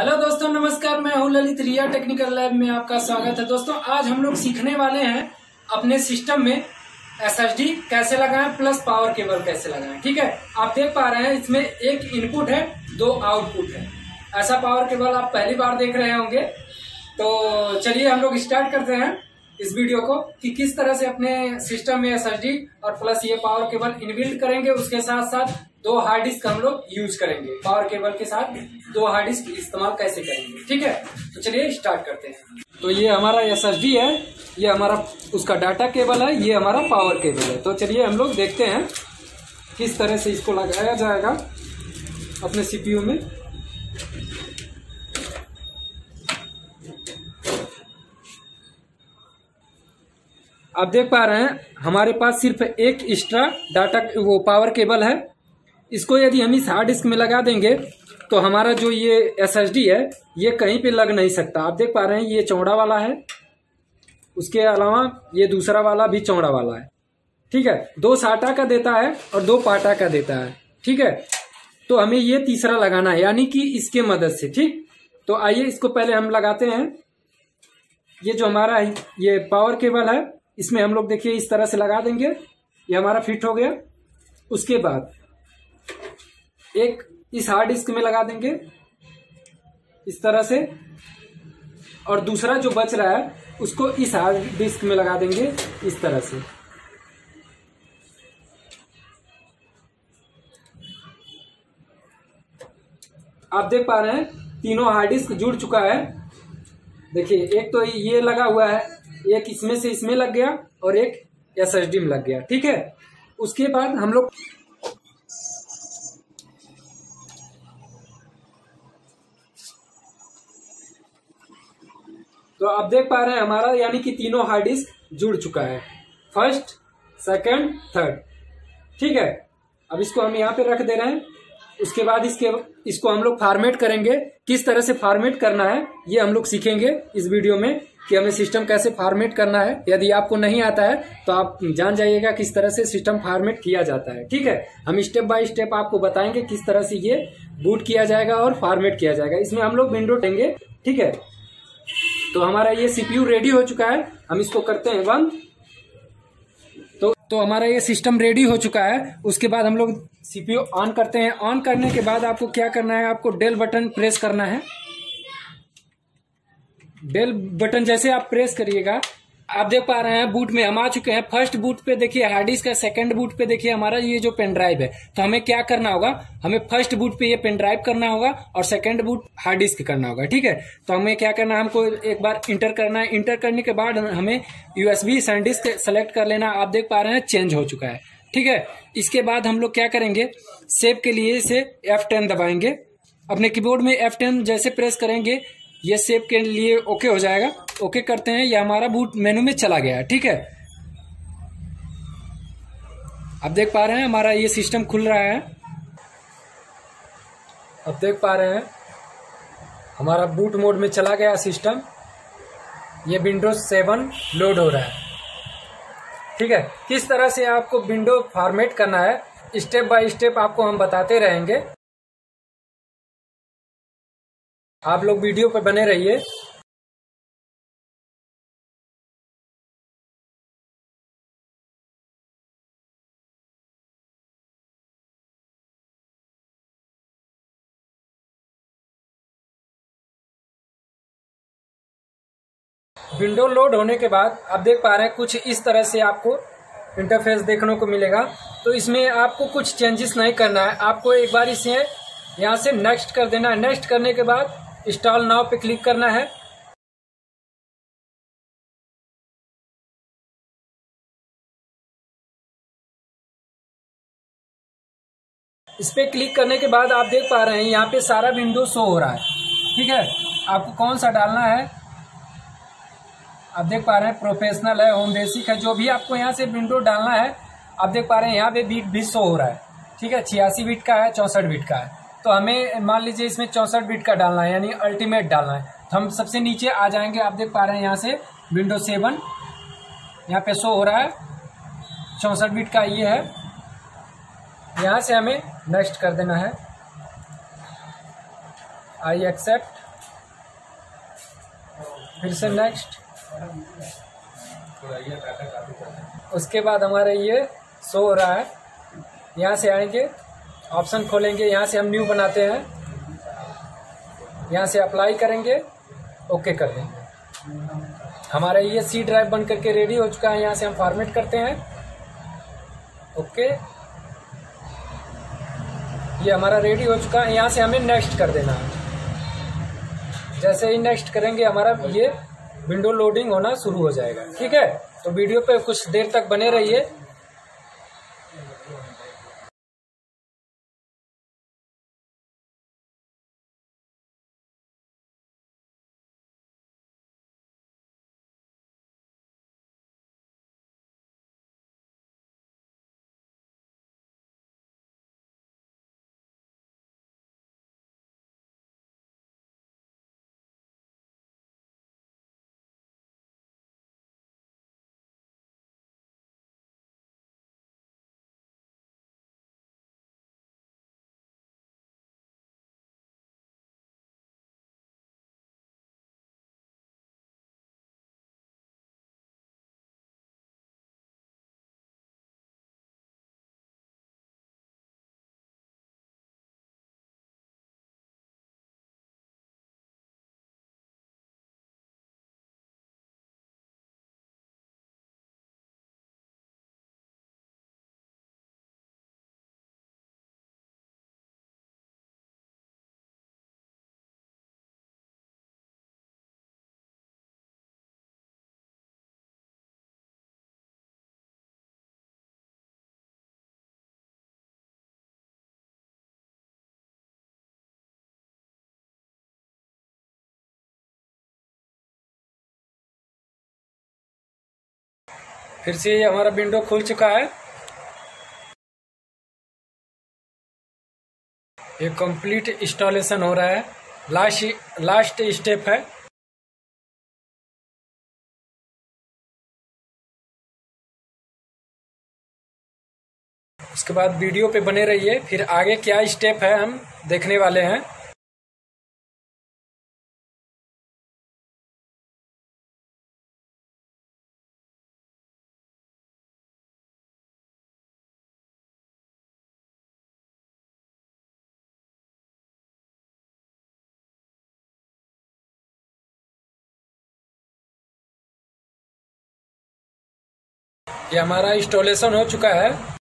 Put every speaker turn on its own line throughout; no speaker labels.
Hello दोस्तों, नमस्कार, मैं हूँ ललित रिया, टेक्निकल लैब में आपका स्वागत है। दोस्तों, आज हम लोग सीखने वाले हैं अपने सिस्टम में एसएसडी कैसे लगाएँ प्लस पावर केबल कैसे लगाएँ, ठीक है? आप देख पा रहे हैं, इसमें एक इनपुट है, दो आउटपुट है। ऐसा पावर केबल आप पहली बार देख रहे होंगे। तो चलिए हम लोग स्टार्ट करते हैं। इस वीडियो को कि किस तरह से अपने सिस्टम में एसएसडी और प्लस ये पावर केबल इनबिल्ट करेंगे, उसके साथ साथ दो हार्ड डिस्क हम लोग यूज़ करेंगे। पावर केबल के साथ दो हार्ड डिस्क इस्तेमाल कैसे करेंगे? ठीक है? तो चलिए स्टार्ट करते हैं। तो ये हमारा एस है, ये हमारा उसका डाटा केबल है, ये हमारा पावर केबल है। तो चलिए हम लोग देखते हैं किस तरह से इसको लगाया जाएगा अपने सीपीयू में। आप देख पा रहे हैं, हमारे पास सिर्फ़ एक एक्स्ट्रा डाटा वो पावर केबल है। इसको यदि हम इस हार्ड डिस्क में लगा देंगे तो हमारा जो ये एसएसडी है, ये कहीं पे लग नहीं सकता। आप देख पा रहे हैं, ये चौड़ा वाला है। उसके अलावा ये दूसरा वाला भी चौड़ा वाला है। ठीक है? दो साटा का देता है और दो पाटा का देता है। ठीक है? तो हमें ये तीसरा लगाना है, यानी कि इसके मदद से। ठीक? तो आइए इसको पहले हम लगाते हैं। ये जो हमारा ये पावर केबल है इसमें हम लोग देखिए इस तरह से लगा देंगे। ये हमारा फिट हो गया। उसके बाद एक इस हार्ड डिस्क में लगा देंगे। इस तरह से। और दूसरा जो बच रहा है, उसको इस हार्ड डिस्क में लगा देंगे इस तरह से। आप देख पा रहे हैं, तीनों हार्ड डिस्क जुड़ चुका है। देखिए, एक तो ये लगा हुआ है। एक इसमें से इसमें लग गया और एक एस एस डी में लग गया, ठीक है? उसके बाद हम लोग तो आप देख पा रहे हैं, हमारा यानी कि तीनों हार्ड डिस्क जुड़ चुका है। फ़र्स्ट सेकंड थर्ड ठीक है? अब इसको हम यहाँ पे रख दे रहे हैं। उसके बाद इसके, इसको हम लोग फॉर्मेट करेंगे। किस तरह से फॉर्मेट करना है, ये हम लोग सीखेंगे इस वीडियो में। कि हमें सिस्टम कैसे फॉर्मेट करना है। यदि आपको नहीं आता है तो आप जान जाइएगा किस तरह से सिस्टम फॉर्मेट किया जाता है। ठीक है? हम स्टेप बाय स्टेप आपको बताएँगे किस तरह से ये बूट किया जाएगा और फॉर्मेट किया जाएगा। इसमें हम लोग विंडो देंगे ठीक है? तो हमारा ये सीपीयू रेडी हो चुका है। हम इसको करते हैं बंद तो तो हमारा ये सिस्टम रेडी हो चुका है। उसके बाद हम लोग सीपीयू ऑन करते हैं। ऑन करने के बाद आपको क्या करना है? आपको डेल बटन प्रेस करना है। डेल बटन जैसे आप प्रेस करिएगा, आप देख पा रहे हैं बूट में हम आ चुके हैं। फ़र्स्ट बूट पे देखिए हार्ड डिस्क का सेकंड बूट पे देखिए, हमारा ये जो पेन ड्राइव है तो हमें क्या करना होगा? हमें फ़र्स्ट बूट पे ये पेन ड्राइव करना होगा और सेकंड बूट हार्ड डिस्क करना होगा, ठीक है? तो हमें क्या करना है? हमको एक बार इंटर करना है। इंटर करने के बाद हमें यूएसबी सन डिस्क सेलेक्ट कर लेना। आप देख पा रहे हैं चेंज हो चुका है, ठीक है? इसके बाद हम लोग क्या करेंगे? सेव के लिए इसे एफ़ दबाएँगे। अपने कीबोर्ड में एफ़ टेन जैसे प्रेस करेंगे। ये सेव के लिए ओके हो जाएगा। ओके करते हैं, ये हमारा बूट मेनू में चला गया ठीक है? अब देख पा रहे हैं, हमारा ये सिस्टम खुल रहा है। अब देख पा रहे हैं, हमारा बूट मोड में चला गया सिस्टम ये विंडोज़ सेवन लोड हो रहा है। ठीक है? किस तरह से आपको विंडो फॉर्मेट करना है स्टेप बाय स्टेप आपको हम बताते रहेंगे। आप लोग वीडियो पर बने रहिए। विंडो लोड होने के बाद आप देख पा रहे हैं कुछ इस तरह से आपको इंटरफेस देखने को मिलेगा। तो इसमें आपको कुछ चेंजेस नहीं करना है। आपको एक बार इसे यहाँ से नेक्स्ट कर देना है। नेक्स्ट करने के बाद इंस्टॉल नाव पे क्लिक करना है। इस पे क्लिक करने के बाद आप देख पा रहे हैं, यहाँ पे सारा विंडो शो हो रहा है। ठीक है? आपको कौन सा डालना है? आप देख पा रहे हैं प्रोफेशनल है होम बेसिक है, जो भी आपको यहाँ से विंडो डालना है, आप देख पा रहे हैं, यहाँ पे बीट भी शो हो रहा है। ठीक है? छियासी बीट का है, चौसठ बीट का है। तो हमें, मान लीजिए इसमें चौसठ बीट का डालना है, यानी अल्टीमेट डालना है। तो हम सबसे नीचे आ जाएँगे, आप देख पा रहे हैं यहाँ से विंडो सेवन यहाँ पे शो हो रहा है। चौसठ बीट का ये है। यहाँ से हमें नेक्स्ट कर देना है। आई एक्सेप्ट फिर से नेक्स्ट उसके बाद हमारे ये शो हो रहा है। यहाँ से आएँगे। ऑप्शन खोलेंगे, यहाँ से हम न्यू बनाते हैं। यहाँ से अप्लाई करेंगे ओके कर देंगे। हमारा ये सी ड्राइव बन करके रेडी हो चुका है, यहाँ से हम फॉर्मेट करते हैं। ओके ये हमारा रेडी हो चुका है, यहाँ से हमें नेक्स्ट कर देना है। जैसे ही नेक्स्ट करेंगे, हमारा ये विंडो लोडिंग होना शुरू हो जाएगा। ठीक है? तो वीडियो पे कुछ देर तक बने रहिए। फिर से ये हमारा विंडो खुल चुका है। ये कंप्लीट इंस्टॉलेशन हो रहा है। लास्ट लास्ट स्टेप है। उसके बाद वीडियो पे बने रहिए। फिर आगे क्या स्टेप है हम देखने वाले हैं। ये हमारा इंस्टॉलेशन हो चुका है।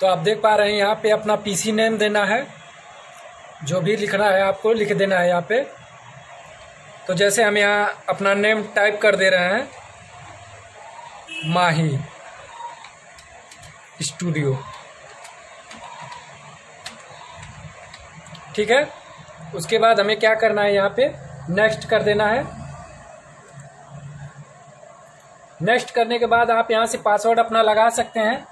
तो आप देख पा रहे हैं यहाँ पे अपना पीसी नेम देना है। जो भी लिखना है आपको लिख देना है यहाँ पे। तो जैसे हम यहाँ अपना नेम टाइप कर दे रहे हैं। माही स्टूडियो ठीक है? उसके बाद हमें क्या करना है यहाँ पे? नेक्स्ट कर देना है। नेक्स्ट करने के बाद आप यहाँ से पासवर्ड अपना लगा सकते हैं।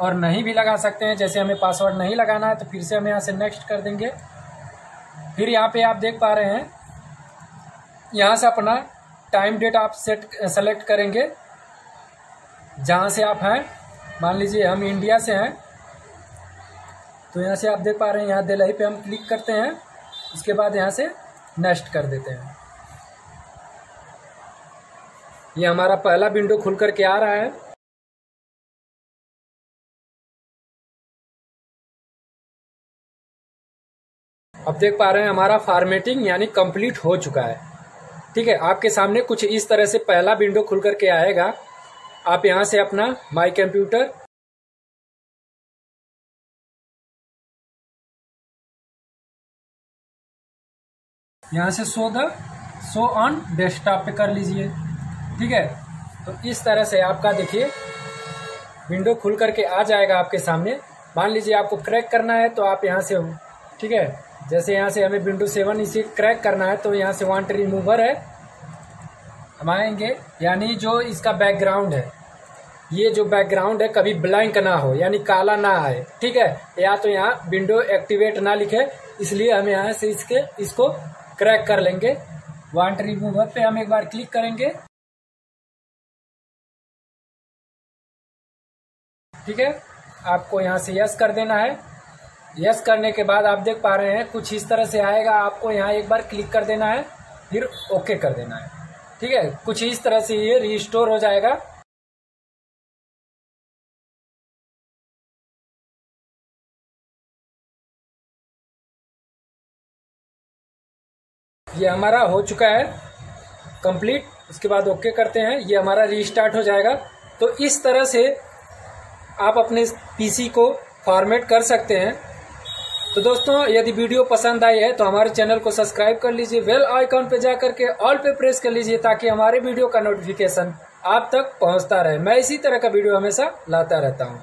और नहीं भी लगा सकते हैं। जैसे हमें पासवर्ड नहीं लगाना है तो फिर से हम यहाँ से नेक्स्ट कर देंगे। फिर यहाँ पे आप देख पा रहे हैं। यहाँ से अपना टाइम डेट आप सेट सेलेक्ट करेंगे। जहाँ से आप हैं, मान लीजिए हम इंडिया से हैं तो यहाँ से आप देख पा रहे हैं, यहाँ दिल्ली पे हम क्लिक करते हैं। उसके बाद यहाँ से नेक्स्ट कर देते हैं। ये हमारा पहला विंडो खुल करके आ रहा है। अब देख पा रहे हैं हमारा फॉर्मेटिंग यानी कंप्लीट हो चुका है। ठीक है, आपके सामने कुछ इस तरह से पहला विंडो खुल करके आएगा। आप यहाँ से अपना माई कंप्यूटर यहाँ से show the show on desktop पे कर लीजिए। ठीक है तो इस तरह से आपका देखिए विंडो खुल करके आ जाएगा आपके सामने। मान लीजिए आपको क्रैक करना है तो आप यहाँ से, ठीक है जैसे यहाँ से हमें विंडो सेवन इसे क्रैक करना है तो यहाँ से वांट रिमूवर है। हम आएँगे, यानी जो इसका बैकग्राउंड है। ये जो बैकग्राउंड है, कभी ब्लैंक ना हो, यानी काला ना आए, ठीक है? या तो यहाँ विंडो एक्टिवेट ना लिखे, इसलिए हम यहाँ से इसके, इसको क्रैक कर लेंगे। वांट रिमूवर पे हम एक बार क्लिक करेंगे। ठीक है? आपको यहाँ से यस कर देना है। यस करने के बाद आप देख पा रहे हैं, कुछ इस तरह से आएगा। आपको यहाँ एक बार क्लिक कर देना है, फिर ओके कर देना है। ठीक है? कुछ इस तरह से ये रिस्टोर हो जाएगा। ये हमारा हो चुका है कंप्लीट उसके बाद ओके करते हैं। ये हमारा रीस्टार्ट हो जाएगा। तो इस तरह से आप अपने पीसी को फॉर्मेट कर सकते हैं। तो दोस्तों, यदि वीडियो पसंद आई है तो हमारे चैनल को सब्सक्राइब कर लीजिए, बेल आइकॉन पे जाकर के ऑल पे प्रेस कर लीजिए, ताकि हमारे वीडियो का नोटिफिकेशन आप तक पहुँचता रहे। मैं इसी तरह का वीडियो हमेशा लाता रहता हूँ।